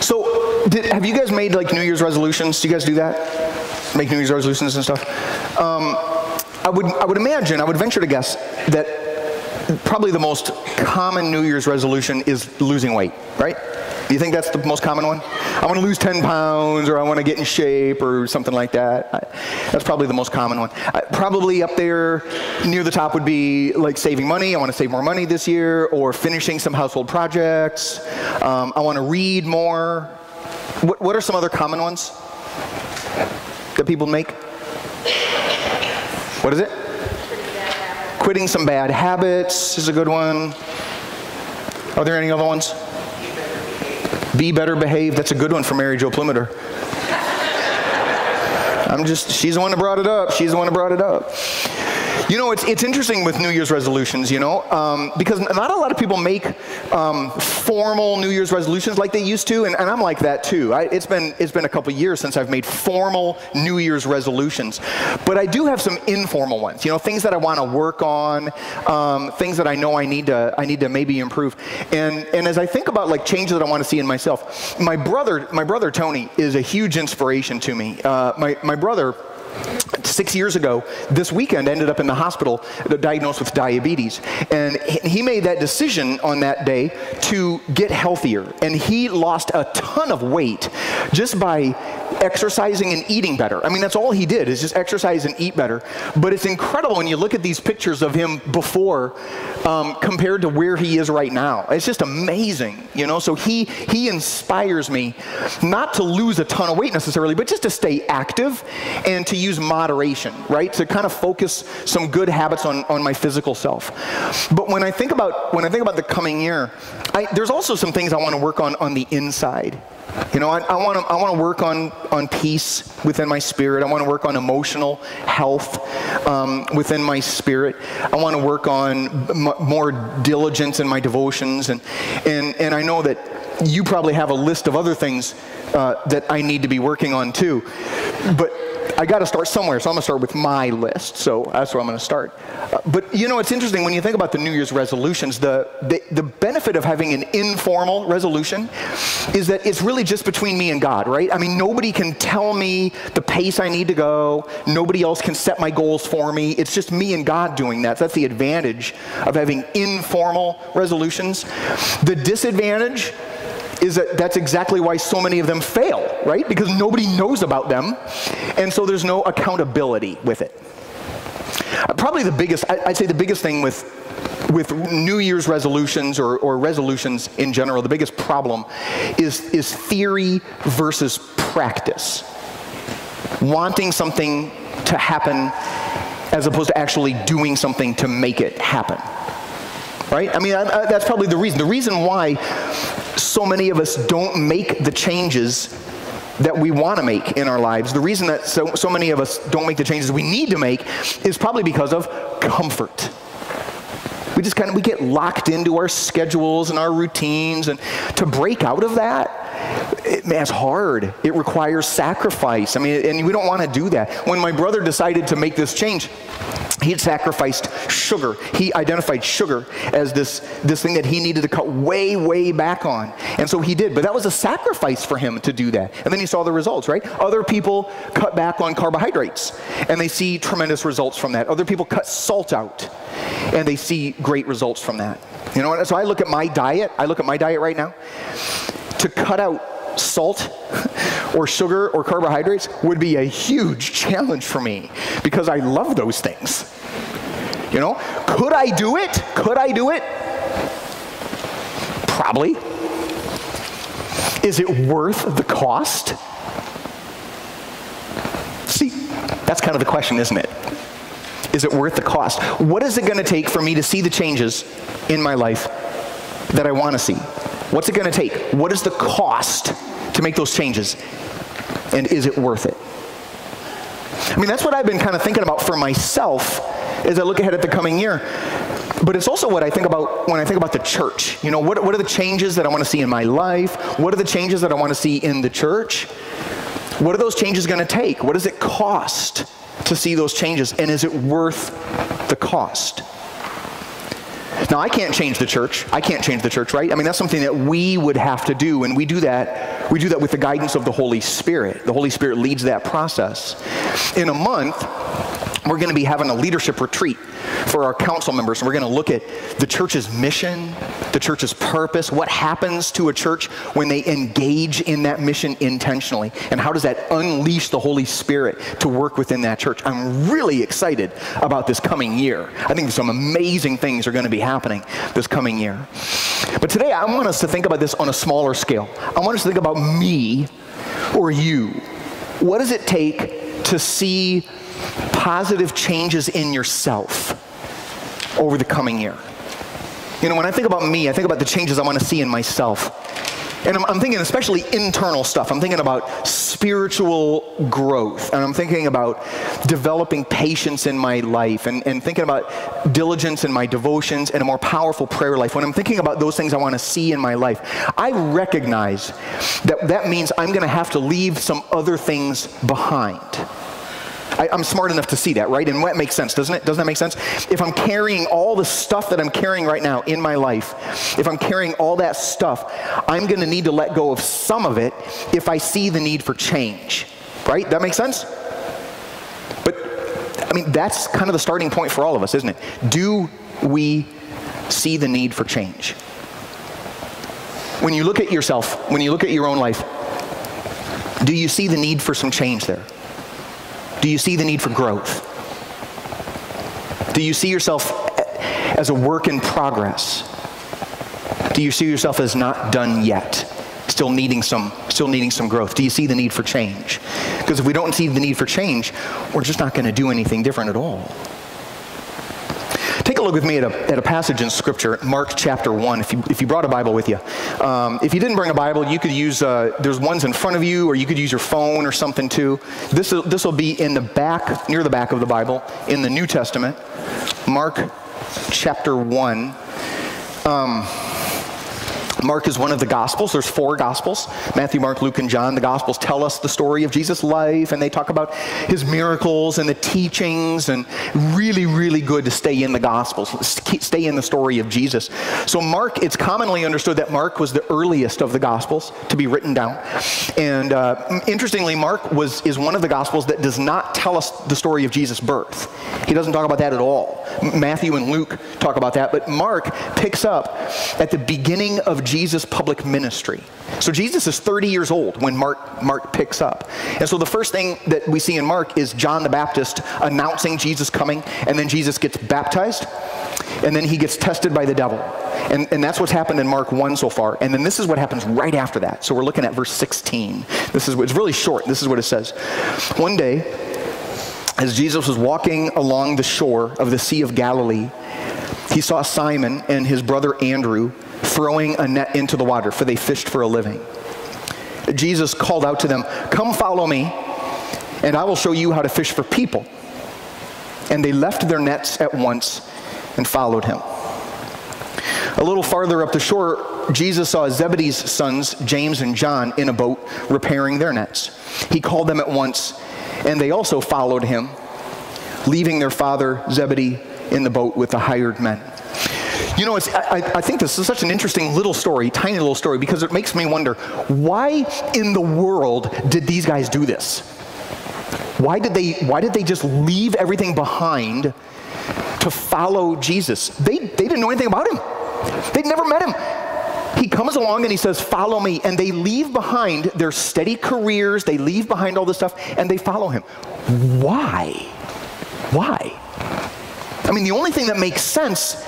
So, did, have you guys made like New Year's resolutions? Do you guys do that? Make New Year's resolutions and stuff? Um, I would, I would imagine, I would venture to guess that probably the most common New Year's resolution is losing weight, right? Do you think that's the most common one? I want to lose 10 pounds or I want to get in shape or something like that. I, that's probably the most common one. I, probably up there near the top would be like saving money. I want to save more money this year or finishing some household projects. Um, I want to read more. What, what are some other common ones that people make? What is it? Quitting some bad habits is a good one. Are there any other ones? Be better behaved. That's a good one for Mary Jo Plimeter. I'm just, she's the one that brought it up. She's the one that brought it up. You know, it's, it's interesting with New Year's resolutions, you know, um, because not a lot of people make um, formal New Year's resolutions like they used to, and, and I'm like that too. I, it's, been, it's been a couple years since I've made formal New Year's resolutions. But I do have some informal ones, you know, things that I want to work on, um, things that I know I need to, I need to maybe improve. And, and as I think about like changes that I want to see in myself, my brother, my brother Tony is a huge inspiration to me. Uh, my, my brother, six years ago, this weekend ended up in the hospital uh, diagnosed with diabetes. And he made that decision on that day to get healthier. And he lost a ton of weight just by exercising and eating better. I mean, that's all he did is just exercise and eat better. But it's incredible when you look at these pictures of him before um, compared to where he is right now. It's just amazing, you know. So he he inspires me not to lose a ton of weight necessarily, but just to stay active and to use moderation, right? To kind of focus some good habits on, on my physical self. But when I think about when I think about the coming year, I, there's also some things I want to work on on the inside. You know, I, I want to I want to work on on peace within my spirit. I want to work on emotional health um, within my spirit. I want to work on more diligence in my devotions, and and and I know that you probably have a list of other things uh, that I need to be working on too. But I got to start somewhere, so I'm going to start with my list. So that's where I'm going to start. Uh, but you know, it's interesting when you think about the New Year's resolutions, the, the, the benefit of having an informal resolution is that it's really just between me and God, right? I mean, nobody can tell me the pace I need to go, nobody else can set my goals for me. It's just me and God doing that. That's the advantage of having informal resolutions. The disadvantage is that that's exactly why so many of them fail, right? Because nobody knows about them, and so there's no accountability with it. Uh, probably the biggest, I'd say the biggest thing with with New Year's resolutions or, or resolutions in general, the biggest problem is, is theory versus practice. Wanting something to happen as opposed to actually doing something to make it happen. Right? I mean, I, I, that's probably the reason. The reason why so many of us don't make the changes that we want to make in our lives, the reason that so, so many of us don't make the changes we need to make is probably because of comfort. We just kind of we get locked into our schedules and our routines and to break out of that it, man, it's hard. It requires sacrifice. I mean, and we don't want to do that. When my brother decided to make this change, he had sacrificed sugar. He identified sugar as this, this thing that he needed to cut way, way back on. And so he did. But that was a sacrifice for him to do that. And then he saw the results, right? Other people cut back on carbohydrates and they see tremendous results from that. Other people cut salt out and they see great results from that. You know, what? so I look at my diet. I look at my diet right now. To cut out salt or sugar or carbohydrates would be a huge challenge for me because I love those things. You know, could I do it? Could I do it? Probably. Is it worth the cost? See, that's kind of the question, isn't it? Is it worth the cost? What is it going to take for me to see the changes in my life that I want to see? What's it going to take? What is the cost to make those changes? And is it worth it? I mean, that's what I've been kind of thinking about for myself as I look ahead at the coming year. But it's also what I think about when I think about the church. You know, what, what are the changes that I want to see in my life? What are the changes that I want to see in the church? What are those changes going to take? What does it cost to see those changes? And is it worth the cost? Now, I can't change the church. I can't change the church, right? I mean, that's something that we would have to do, and we do that. We do that with the guidance of the Holy Spirit. The Holy Spirit leads that process. In a month, we're going to be having a leadership retreat for our council members. And we're going to look at the church's mission, the church's purpose, what happens to a church when they engage in that mission intentionally, and how does that unleash the Holy Spirit to work within that church. I'm really excited about this coming year. I think some amazing things are going to be happening this coming year. But today, I want us to think about this on a smaller scale. I want us to think about me or you. What does it take to see positive changes in yourself over the coming year. You know, when I think about me, I think about the changes I want to see in myself. And I'm, I'm, thinking especially internal stuff. I'm thinking about spiritual growth. And I'm thinking about developing patience in my life and, and thinking about diligence in my devotions and a more powerful prayer life. When I'm thinking about those things I want to see in my life, I recognize that that means I'm going to have to leave some other things behind. I, am smart enough to see that, right? And that makes sense, doesn't it? Doesn't that make sense? If I'm carrying all the stuff that I'm carrying right now in my life, if I'm carrying all that stuff, I'm going to need to let go of some of it if I see the need for change, right? That makes sense? But, I mean, that's kind of the starting point for all of us, isn't it? Do we see the need for change? When you look at yourself, when you look at your own life, do you see the need for some change there? Do you see the need for growth? Do you see yourself as a work in progress? Do you see yourself as not done yet? Still needing some, still needing some growth. Do you see the need for change? Because if we don't see the need for change, we're just not going to do anything different at all. Look with me at a, at a passage in Scripture, Mark chapter 1, if you, if you brought a Bible with you. Um, if you didn't bring a Bible, you could use, uh, there's ones in front of you, or you could use your phone or something too. This, this will be in the back, near the back of the Bible, in the New Testament. Mark chapter 1. Um, Mark is one of the Gospels. There's four Gospels Matthew, Mark, Luke, and John. The Gospels tell us the story of Jesus' life, and they talk about his miracles and the teachings, and really, really good to stay in the Gospels, stay in the story of Jesus. So, Mark, it's commonly understood that Mark was the earliest of the Gospels to be written down. And uh, interestingly, Mark was, is one of the Gospels that does not tell us the story of Jesus' birth. He doesn't talk about that at all. Matthew and Luke talk about that, but Mark picks up at the beginning of Jesus' public ministry. So Jesus is 30 years old when Mark, Mark picks up. And so the first thing that we see in Mark is John the Baptist announcing Jesus coming, and then Jesus gets baptized, and then he gets tested by the devil. And, and that's what's happened in Mark 1 so far. And then this is what happens right after that. So we're looking at verse 16. This is it's really short. This is what it says. One day, as Jesus was walking along the shore of the Sea of Galilee, he saw Simon and his brother Andrew throwing a net into the water, for they fished for a living. Jesus called out to them, Come follow me, and I will show you how to fish for people. And they left their nets at once and followed him. A little farther up the shore, Jesus saw Zebedee's sons, James and John, in a boat repairing their nets. He called them at once, and they also followed him, leaving their father Zebedee in the boat with the hired men. You know, I, I think this is such an interesting little story, tiny little story, because it makes me wonder why in the world did these guys do this? Why did they, why did they just leave everything behind to follow Jesus? They, they didn't know anything about him, they'd never met him. He comes along and he says, Follow me. And they leave behind their steady careers, they leave behind all this stuff, and they follow him. Why? Why? I mean, the only thing that makes sense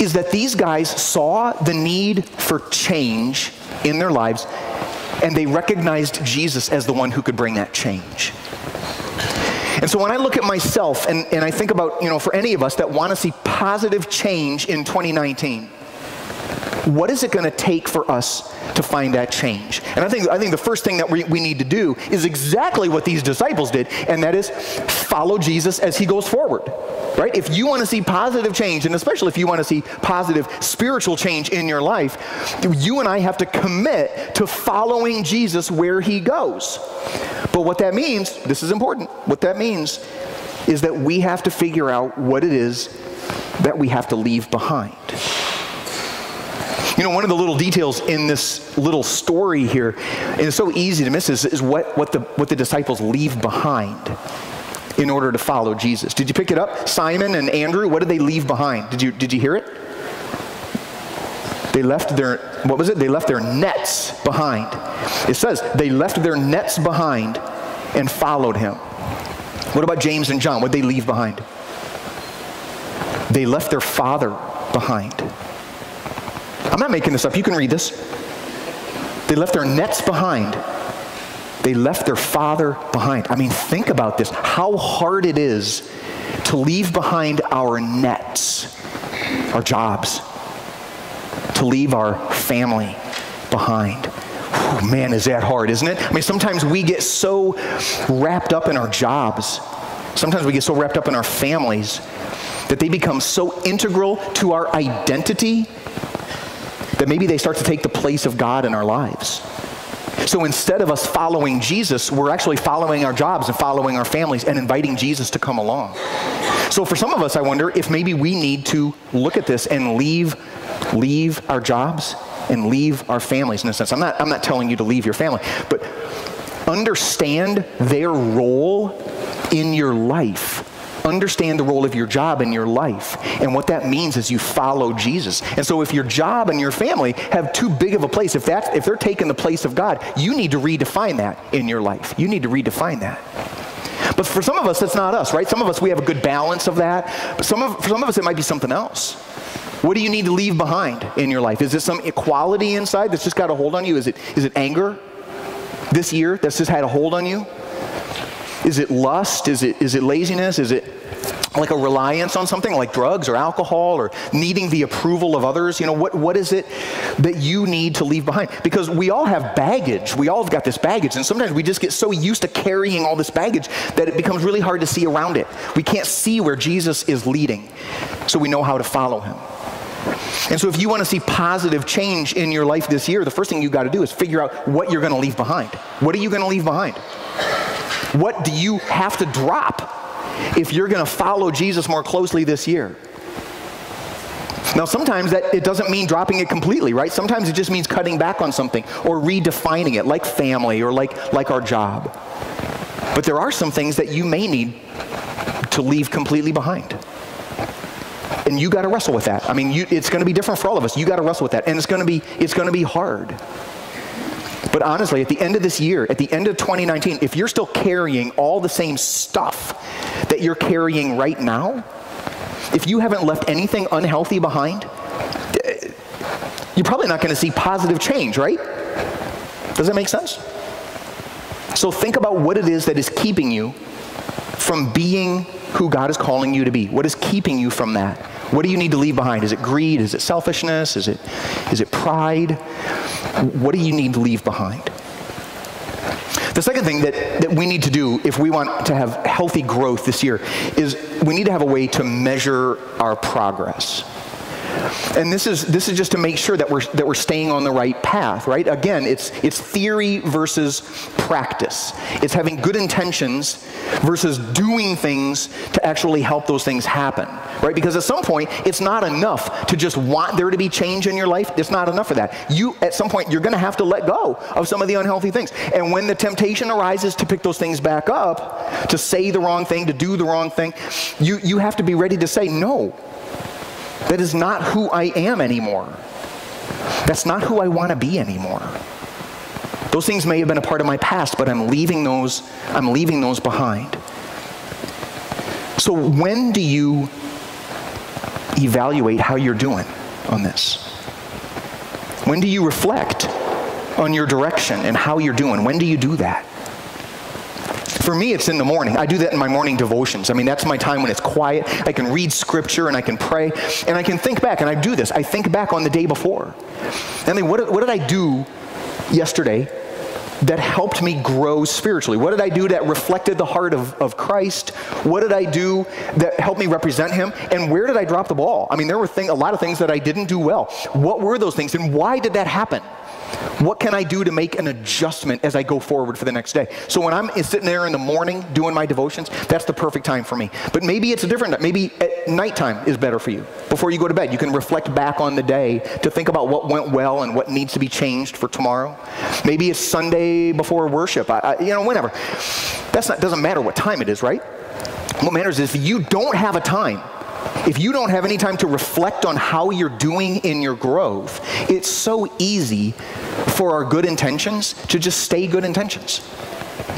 is that these guys saw the need for change in their lives and they recognized Jesus as the one who could bring that change. And so when I look at myself and, and I think about, you know, for any of us that want to see positive change in 2019, what is it going to take for us to find that change? And I think, I think the first thing that we, we need to do is exactly what these disciples did, and that is follow Jesus as he goes forward. Right? If you want to see positive change, and especially if you want to see positive spiritual change in your life, you and I have to commit to following Jesus where he goes. But what that means, this is important, what that means is that we have to figure out what it is that we have to leave behind. You know, one of the little details in this little story here, and it's so easy to miss, is, is what, what, the, what the disciples leave behind in order to follow Jesus. Did you pick it up? Simon and Andrew, what did they leave behind? Did you, did you hear it? They left their, what was it? They left their nets behind. It says they left their nets behind and followed him. What about James and John? What did they leave behind? They left their father behind. I'm not making this up. You can read this. They left their nets behind. They left their father behind. I mean, think about this how hard it is to leave behind our nets, our jobs, to leave our family behind. Oh, man, is that hard, isn't it? I mean, sometimes we get so wrapped up in our jobs, sometimes we get so wrapped up in our families that they become so integral to our identity that maybe they start to take the place of God in our lives. So instead of us following Jesus, we're actually following our jobs and following our families and inviting Jesus to come along. So for some of us, I wonder if maybe we need to look at this and leave, leave our jobs and leave our families in a sense. I'm not, I'm not telling you to leave your family, but understand their role in your life understand the role of your job in your life. And what that means is you follow Jesus. And so if your job and your family have too big of a place, if that's if they're taking the place of God, you need to redefine that in your life. You need to redefine that. But for some of us, that's not us, right? Some of us, we have a good balance of that. But some of, for some of us, it might be something else. What do you need to leave behind in your life? Is it some equality inside that's just got a hold on you? Is it, is it anger this year that's just had a hold on you? Is it lust? Is it, is it laziness? Is it like a reliance on something like drugs or alcohol or needing the approval of others? You know, what, what is it that you need to leave behind? Because we all have baggage. We all have got this baggage. And sometimes we just get so used to carrying all this baggage that it becomes really hard to see around it. We can't see where Jesus is leading, so we know how to follow him. And so, if you want to see positive change in your life this year, the first thing you got to do is figure out what you're going to leave behind. What are you going to leave behind? What do you have to drop if you're going to follow Jesus more closely this year. Now, sometimes that it doesn't mean dropping it completely, right? Sometimes it just means cutting back on something or redefining it, like family or like, like our job. But there are some things that you may need to leave completely behind. And you got to wrestle with that. I mean, you, it's going to be different for all of us. You got to wrestle with that, and it's going to be it's going to be hard. But honestly, at the end of this year, at the end of 2019, if you're still carrying all the same stuff that you're carrying right now, if you haven't left anything unhealthy behind, you're probably not going to see positive change, right? Does that make sense? So think about what it is that is keeping you from being who God is calling you to be. What is keeping you from that? What do you need to leave behind? Is it greed? Is it selfishness? Is it, is it pride? What do you need to leave behind? The second thing that, that we need to do if we want to have healthy growth this year is we need to have a way to measure our progress. And this is, this is just to make sure that we're, that we're staying on the right path, right? Again, it's, it's theory versus practice. It's having good intentions versus doing things to actually help those things happen, right? Because at some point, it's not enough to just want there to be change in your life. It's not enough for that. You, at some point, you're going to have to let go of some of the unhealthy things. And when the temptation arises to pick those things back up, to say the wrong thing, to do the wrong thing, you, you have to be ready to say, no, that is not who I am anymore. That's not who I want to be anymore. Those things may have been a part of my past, but I'm leaving those, I'm leaving those behind. So when do you evaluate how you're doing on this? When do you reflect on your direction and how you're doing? When do you do that? For me, it's in the morning. I do that in my morning devotions. I mean, that's my time when it's quiet. I can read scripture and I can pray and I can think back. And I do this. I think back on the day before. And then what, what did I do yesterday that helped me grow spiritually? What did I do that reflected the heart of, of Christ? What did I do that helped me represent Him? And where did I drop the ball? I mean, there were thing, a lot of things that I didn't do well. What were those things and why did that happen? What can I do to make an adjustment as I go forward for the next day? So when I'm sitting there in the morning doing my devotions, that's the perfect time for me. But maybe it's a different. Maybe at nighttime is better for you. Before you go to bed, you can reflect back on the day to think about what went well and what needs to be changed for tomorrow. Maybe it's Sunday before worship. I, I, you know, whenever. That's not doesn't matter what time it is, right? What matters is if you don't have a time if you don't have any time to reflect on how you're doing in your growth, it's so easy for our good intentions to just stay good intentions.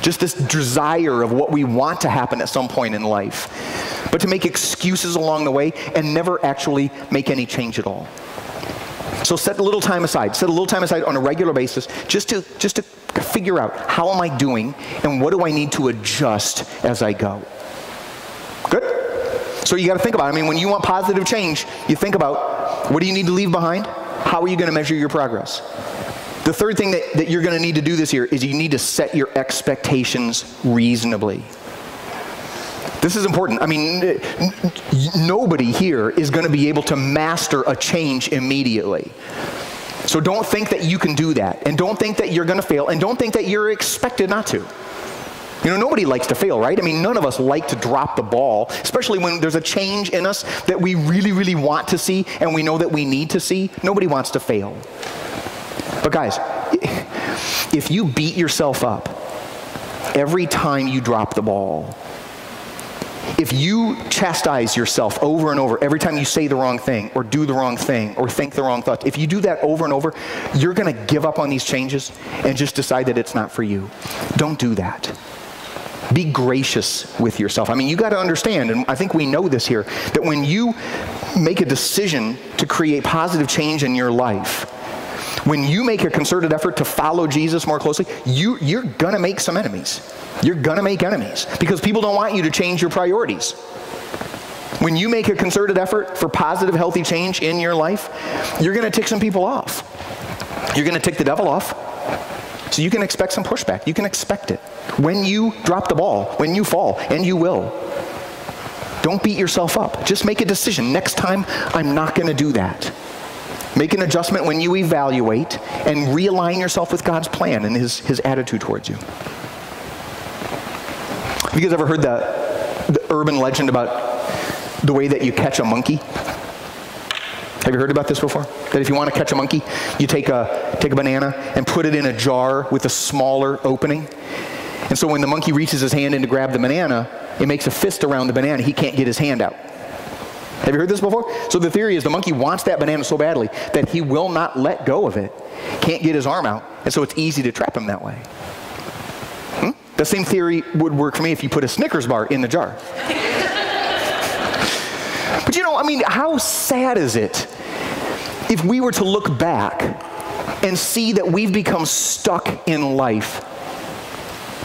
Just this desire of what we want to happen at some point in life, but to make excuses along the way and never actually make any change at all. So set a little time aside. Set a little time aside on a regular basis just to just to figure out how am I doing and what do I need to adjust as I go. So you got to think about it. I mean, when you want positive change, you think about what do you need to leave behind? How are you going to measure your progress? The third thing that, that you're going to need to do this year is you need to set your expectations reasonably. This is important. I mean, nobody here is going to be able to master a change immediately. So don't think that you can do that. And don't think that you're going to fail. And don't think that you're expected not to. You know, nobody likes to fail, right? I mean, none of us like to drop the ball, especially when there's a change in us that we really, really want to see and we know that we need to see. Nobody wants to fail. But guys, if you beat yourself up every time you drop the ball, if you chastise yourself over and over every time you say the wrong thing or do the wrong thing or think the wrong thought, if you do that over and over, you're going to give up on these changes and just decide that it's not for you. Don't do that. Be gracious with yourself. I mean, you got to understand, and I think we know this here, that when you make a decision to create positive change in your life, when you make a concerted effort to follow Jesus more closely, you, you're going to make some enemies. You're going to make enemies because people don't want you to change your priorities. When you make a concerted effort for positive, healthy change in your life, you're going to tick some people off. You're going to tick the devil off. So you can expect some pushback. You can expect it. When you drop the ball, when you fall, and you will, don't beat yourself up. Just make a decision. Next time, I'm not going to do that. Make an adjustment when you evaluate and realign yourself with God's plan and his, his attitude towards you. Have you guys ever heard the, the urban legend about the way that you catch a monkey? Have you heard about this before? That if you want to catch a monkey, you take a, take a banana and put it in a jar with a smaller opening. And so when the monkey reaches his hand in to grab the banana, it makes a fist around the banana. He can't get his hand out. Have you heard this before? So the theory is the monkey wants that banana so badly that he will not let go of it, can't get his arm out, and so it's easy to trap him that way. Hmm? The same theory would work for me if you put a Snickers bar in the jar. but you know, I mean, how sad is it if we were to look back and see that we've become stuck in life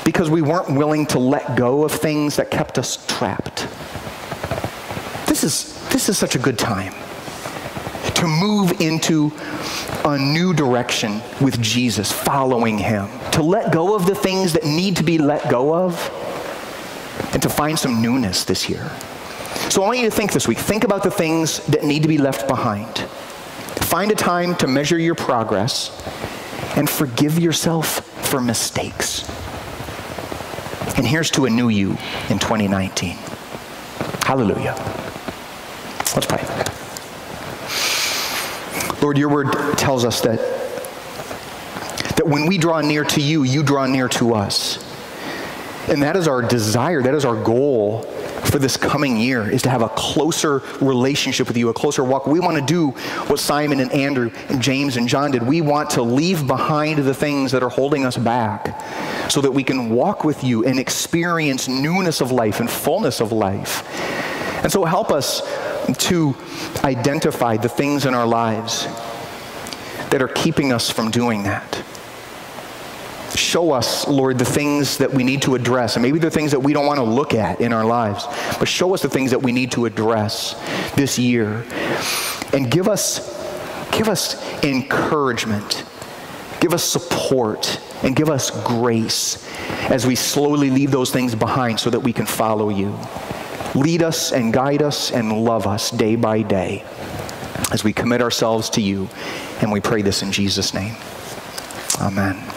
because we weren't willing to let go of things that kept us trapped. This is, this is such a good time to move into a new direction with Jesus, following him, to let go of the things that need to be let go of, and to find some newness this year. So I want you to think this week. Think about the things that need to be left behind. Find a time to measure your progress and forgive yourself for mistakes. And here's to a new you in 2019. Hallelujah. Let's pray. Lord, your word tells us that, that when we draw near to you, you draw near to us. And that is our desire, that is our goal for this coming year is to have a closer relationship with you, a closer walk. We want to do what Simon and Andrew and James and John did. We want to leave behind the things that are holding us back so that we can walk with you and experience newness of life and fullness of life. And so help us to identify the things in our lives that are keeping us from doing that. Show us, Lord, the things that we need to address. And maybe the things that we don't want to look at in our lives. But show us the things that we need to address this year. And give us, give us encouragement. Give us support and give us grace as we slowly leave those things behind so that we can follow you. Lead us and guide us and love us day by day as we commit ourselves to you. And we pray this in Jesus' name. Amen.